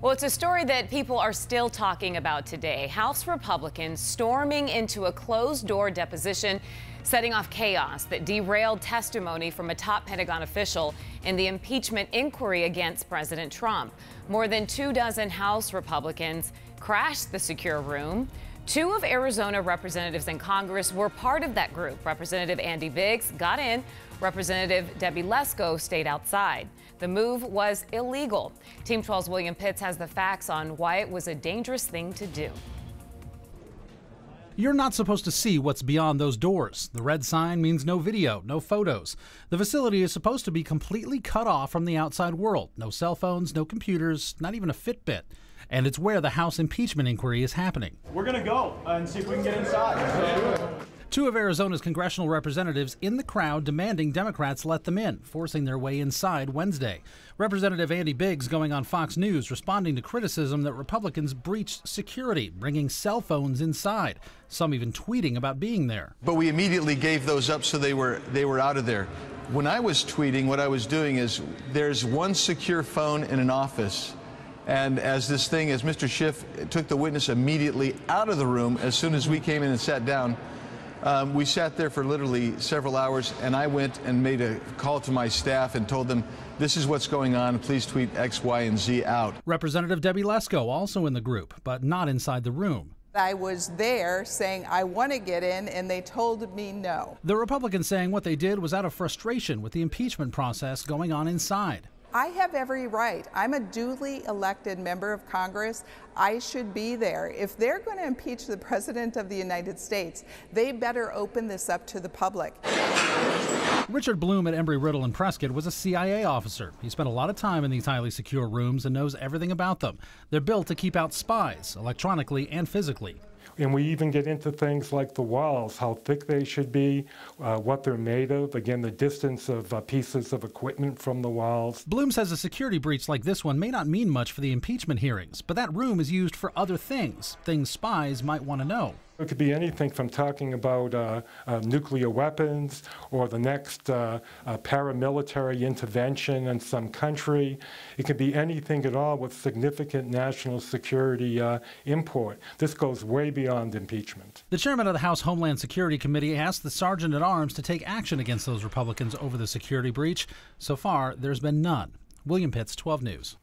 Well, it's a story that people are still talking about today. House Republicans storming into a closed door deposition, setting off chaos that derailed testimony from a top Pentagon official in the impeachment inquiry against President Trump. More than two dozen House Republicans crashed the secure room. Two of Arizona representatives in Congress were part of that group. Representative Andy Biggs got in. Representative Debbie Lesko stayed outside. The move was illegal. Team 12's William Pitts has the facts on why it was a dangerous thing to do. You're not supposed to see what's beyond those doors. The red sign means no video, no photos. The facility is supposed to be completely cut off from the outside world. No cell phones, no computers, not even a Fitbit and it's where the House impeachment inquiry is happening. We're going to go and see if we can get inside. Two of Arizona's congressional representatives in the crowd demanding Democrats let them in, forcing their way inside Wednesday. Representative Andy Biggs going on Fox News responding to criticism that Republicans breached security, bringing cell phones inside, some even tweeting about being there. But we immediately gave those up so they were they were out of there. When I was tweeting, what I was doing is there's one secure phone in an office and as this thing, as Mr. Schiff took the witness immediately out of the room as soon as we came in and sat down, um, we sat there for literally several hours, and I went and made a call to my staff and told them, this is what's going on. Please tweet X, Y, and Z out. Representative Debbie Lesko also in the group, but not inside the room. I was there saying, I want to get in, and they told me no. The Republicans saying what they did was out of frustration with the impeachment process going on inside. I have every right. I'm a duly elected member of Congress. I should be there. If they're going to impeach the President of the United States, they better open this up to the public. Richard Blum at Embry Riddle and Prescott was a CIA officer. He spent a lot of time in these highly secure rooms and knows everything about them. They're built to keep out spies, electronically and physically. And we even get into things like the walls, how thick they should be, uh, what they're made of, again, the distance of uh, pieces of equipment from the walls. Blum says a security breach like this one may not mean much for the impeachment hearings, but that room is used for other things, things spies might want to know. It could be anything from talking about uh, uh, nuclear weapons or the next uh, uh, paramilitary intervention in some country. It could be anything at all with significant national security uh, import. This goes way beyond impeachment. The chairman of the House Homeland Security Committee asked the sergeant at arms to take action against those Republicans over the security breach. So far, there's been none. William Pitts, 12 News.